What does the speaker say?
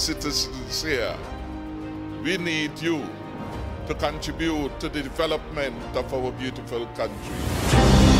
citizens here, we need you to contribute to the development of our beautiful country.